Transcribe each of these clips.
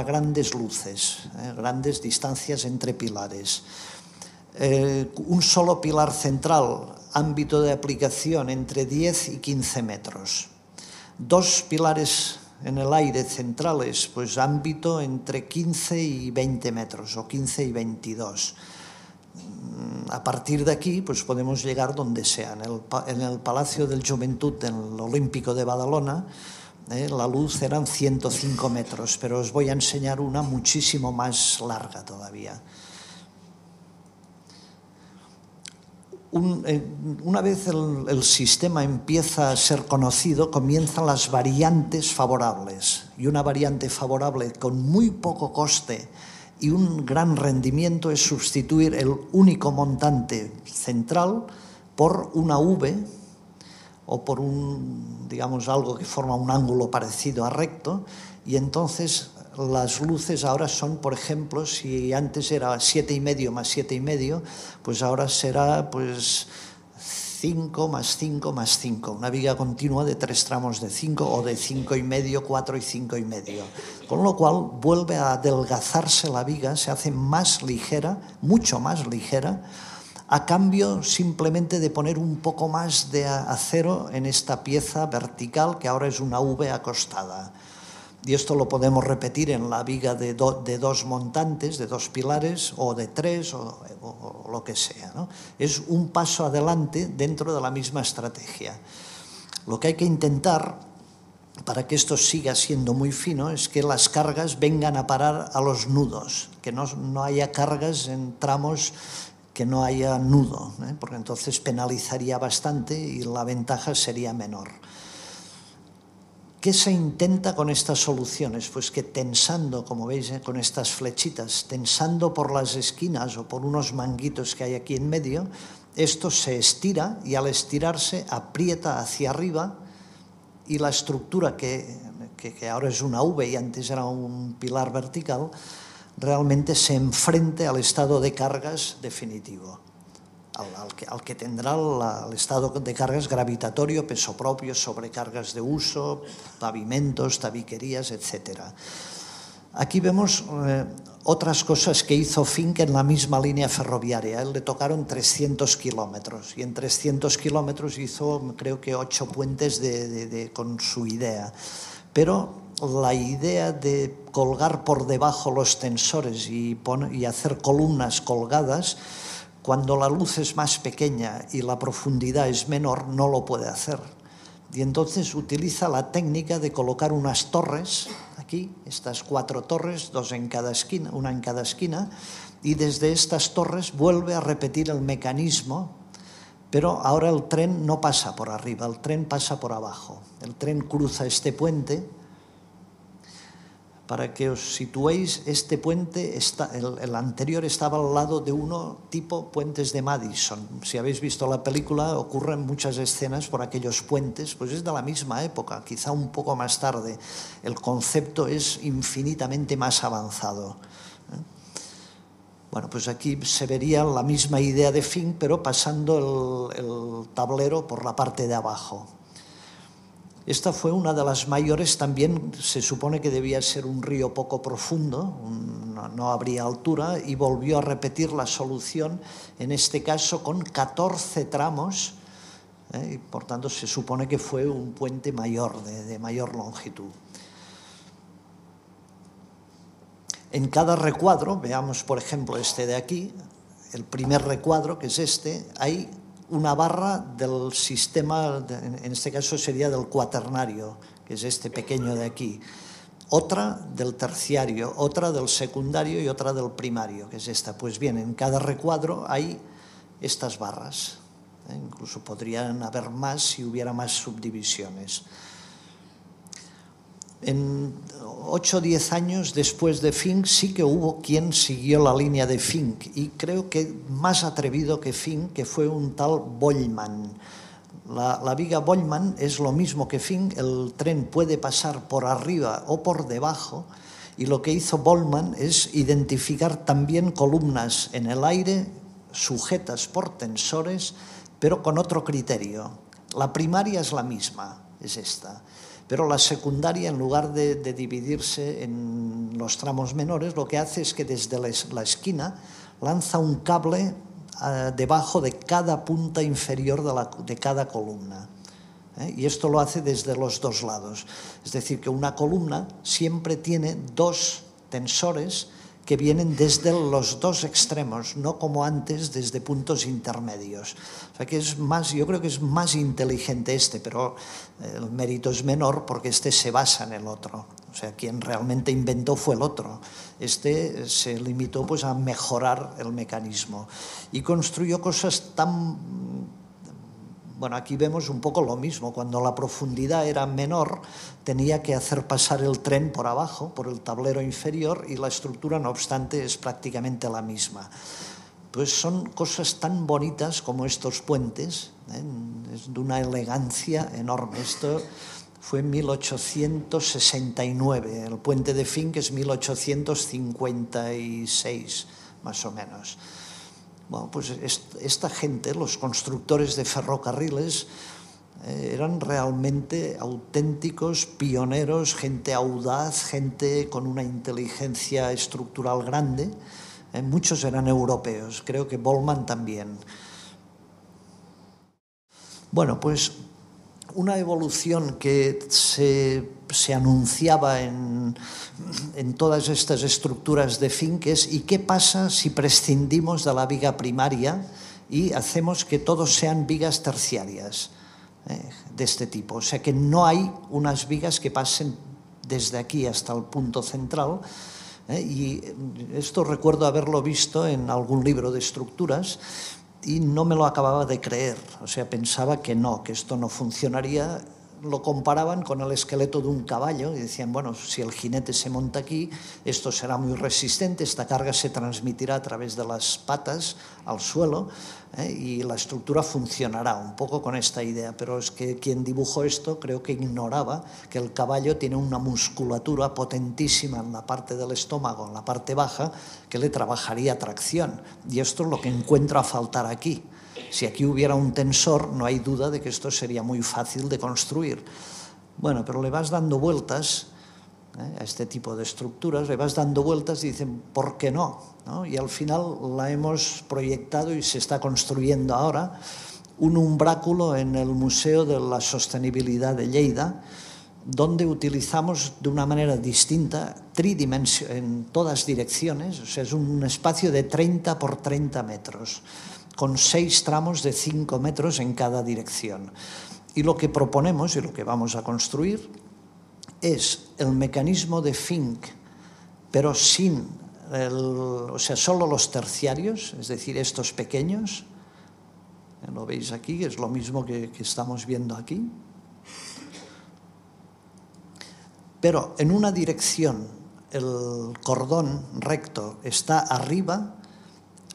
grandes luces, eh, grandes distancias entre pilares. Eh, un solo pilar central, ámbito de aplicación entre 10 y 15 metros. Dos pilares en el aire centrales, pues ámbito entre 15 y 20 metros o 15 y 22 a partir de aquí pues podemos llegar donde sea. En el, en el Palacio del Juventud, en el Olímpico de Badalona, eh, la luz eran 105 metros, pero os voy a enseñar una muchísimo más larga todavía. Eh, una vez el, el, sistema empieza a ser conocido, comienzan las variantes favorables. Y una variante favorable con muy poco coste y un gran rendimiento es sustituir el único montante central por una V o por un, digamos, algo que forma un ángulo parecido a recto y entonces las luces ahora son, por ejemplo, si antes era siete y medio más siete y medio, pues ahora será pues 5 más 5 más 5, una viga continua de tres tramos de 5 o de 5 y medio, 4 y 5 y medio. Con lo cual vuelve a adelgazarse la viga, se hace más ligera, mucho más ligera, a cambio simplemente de poner un poco más de acero en esta pieza vertical que ahora es una V acostada y esto lo podemos repetir en la viga de, do, de dos montantes, de dos pilares, o de tres, o, lo que sea. Es un paso adelante dentro de la misma estrategia. Lo que hay que intentar para que esto siga siendo muy fino es que las cargas vengan a parar a los nudos, que no, no haya cargas en tramos que no haya nudo, ¿eh? porque entonces penalizaría bastante y la ventaja sería menor. ¿Qué se intenta con estas soluciones? Pues que tensando, como veis, eh, con estas flechitas, tensando por las esquinas o por unos manguitos que hay aquí en medio, esto se estira y al estirarse aprieta hacia arriba y la estructura que, que, que ahora es una V y antes era un pilar vertical, realmente se enfrente al estado de cargas definitivo. Al, que, tendrá el estado de cargas gravitatorio, peso propio, sobrecargas de uso, pavimentos, tabiquerías, etc. Aquí vemos eh, otras cosas que hizo Fink en la misma línea ferroviaria. Él le tocaron 300 kilómetros y en 300 kilómetros hizo creo que ocho puentes de, con su idea. Pero la idea de colgar por debajo los tensores y, hacer columnas colgadas, cuando la luz es más pequeña y la profundidad es menor, no lo puede hacer. Y entonces utiliza la técnica de colocar unas torres, aquí, estas cuatro torres, dos en cada esquina, una en cada esquina, y desde estas torres vuelve a repetir el mecanismo, pero ahora el tren no pasa por arriba, el tren pasa por abajo. El tren cruza este puente, para que os situéis, este puente, está, el, anterior estaba al lado de uno tipo puentes de Madison. Si habéis visto la película, ocurren muchas escenas por aquellos puentes, pues es de la misma época, quizá un poco más tarde. El concepto es infinitamente más avanzado. ¿eh? Bueno, pues aquí se vería la misma idea de fin, pero pasando el tablero por la parte de abajo. Esta fue una de las mayores, también se supone que debía ser un río poco profundo, no, habría altura, y volvió a repetir la solución, en este caso con 14 tramos, eh, y por tanto se supone que fue un puente mayor, de, de mayor longitud. En cada recuadro, veamos por ejemplo este de aquí, el primer recuadro, que es este, hay una barra del sistema, en este caso sería del cuaternario, que es este pequeño de aquí, otra del terciario, otra del secundario y otra del primario, que es esta. Pues bien, en cada recuadro hay estas barras. ¿eh? Incluso podrían haber más si hubiera más subdivisiones. En 8 o 10 años después de Fink sí que hubo quien siguió la línea de Fink y creo que más atrevido que Fink, que fue un tal Bollman. La, la viga Bollman es lo mismo que Fink, el tren puede pasar por arriba o por debajo y lo que hizo Bollman es identificar también columnas en el aire sujetas por tensores, pero con otro criterio. La primaria es la misma, es esta Pero la secundaria, en lugar de, dividirse en los tramos menores, lo que hace es que desde la, esquina lanza un cable ah, debajo de cada punta inferior de, cada columna. ¿eh? Y esto lo hace desde los dos lados. Es decir, que una columna siempre tiene dos tensores que vienen desde los dos extremos, no como antes desde puntos intermedios. O sea que es más, yo creo que es más inteligente este, pero eh, el mérito es menor porque este se basa en el otro. O sea, quien realmente inventó fue el otro. Este se limitó pues a mejorar el mecanismo y construyó cosas tan bueno, aquí vemos un poco lo mismo. Cuando la profundidad era menor, tenía que hacer pasar el tren por abajo, por el tablero inferior, y la estructura, no obstante, es prácticamente la misma. Pues son cosas tan bonitas como estos puentes, ¿eh? es de una elegancia enorme. Esto fue en 1869, el puente de Fink es 1856, más o menos. Bueno, pues esta gente, los constructores de ferrocarriles, eh, eran realmente auténticos pioneros, gente audaz, gente con una inteligencia estructural grande. Eh, muchos eran europeos, creo que Bollman también. Bueno, pues una evolución que se, se anunciaba en, en, todas estas estructuras de finques y qué pasa si prescindimos de la viga primaria y hacemos que todos sean vigas terciarias eh, de este tipo. O sea que no hay unas vigas que pasen desde aquí hasta el punto central. Eh, y esto recuerdo haberlo visto en algún libro de estructuras y no me lo acababa de creer. O sea, pensaba que no, que esto no funcionaría. Lo comparaban con el esqueleto de un caballo y decían, bueno, si el jinete se monta aquí, esto será muy resistente, esta carga se transmitirá a través de las patas al suelo ¿eh? y la estructura funcionará un poco con esta idea, pero es que quien dibujó esto creo que ignoraba que el caballo tiene una musculatura potentísima en la parte del estómago, en la parte baja, que le trabajaría tracción. Y esto es lo que encuentro a faltar aquí. Si aquí hubiera un tensor, no hay duda de que esto sería muy fácil de construir. Bueno, pero le vas dando vueltas ¿eh? a este tipo de estructuras, le vas dando vueltas y dicen, ¿por qué no? no? Y al final la hemos proyectado y se está construyendo ahora un umbráculo en el Museo de la Sostenibilidad de Lleida, donde utilizamos de una manera distinta, en todas direcciones, o sea, es un espacio de 30 por 30 metros, con seis tramos de 5 metros en cada dirección. Y lo que proponemos y lo que vamos a construir es el mecanismo de Fink, pero sin, el, o sea, solo los terciarios, es decir, estos pequeños. Lo veis aquí, es lo mismo que, que estamos viendo aquí. Pero en una dirección el cordón recto está arriba,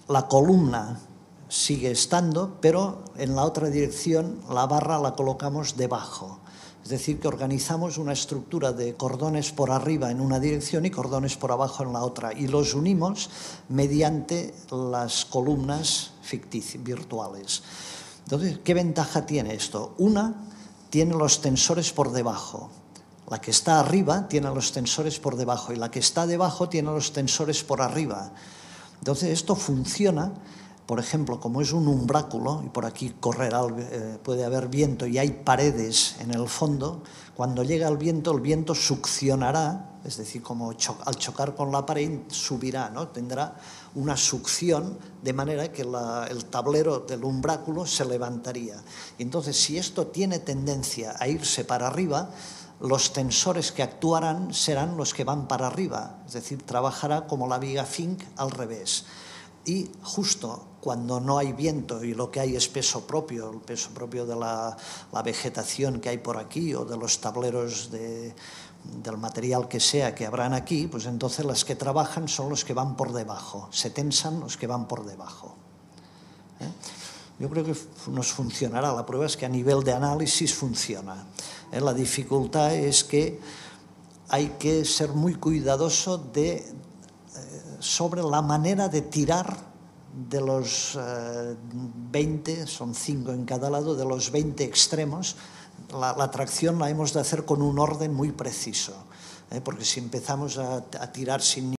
la columna sigue estando, pero en la otra dirección la barra la colocamos debajo. Es decir, que organizamos una estructura de cordones por arriba en una dirección y cordones por abajo en la otra y los unimos mediante las columnas virtuales. Entonces, ¿qué ventaja tiene esto? Una, tiene los tensores por debajo. La que está arriba tiene los tensores por debajo y la que está debajo tiene los tensores por arriba. Entonces, esto funciona por ejemplo, como es un umbráculo y por aquí correrá, eh, puede haber viento y hay paredes en el fondo, cuando llega el viento, el viento succionará, es decir, como al chocar con la pared subirá, ¿no? tendrá una succión de manera que el tablero del umbráculo se levantaría. entonces, si esto tiene tendencia a irse para arriba, los tensores que actuarán serán los que van para arriba, es decir, trabajará como la viga Fink al revés. Y justo cuando no hay viento y lo que hay es peso propio, el peso propio de la, vegetación que hay por aquí o de los tableros del material que sea que habrán aquí, pues entonces las que trabajan son los que van por debajo, se tensan los que van por debajo. ¿eh? Yo creo que nos funcionará, la prueba es que a nivel de análisis funciona. ¿eh? La dificultad es que hay que ser muy cuidadoso de, eh, sobre la manera de tirar de los 20, eh, son 5 en cada lado, de los 20 extremos la, la atracción la hemos de hacer con un orden muy preciso, ¿eh? porque si empezamos a, a tirar sin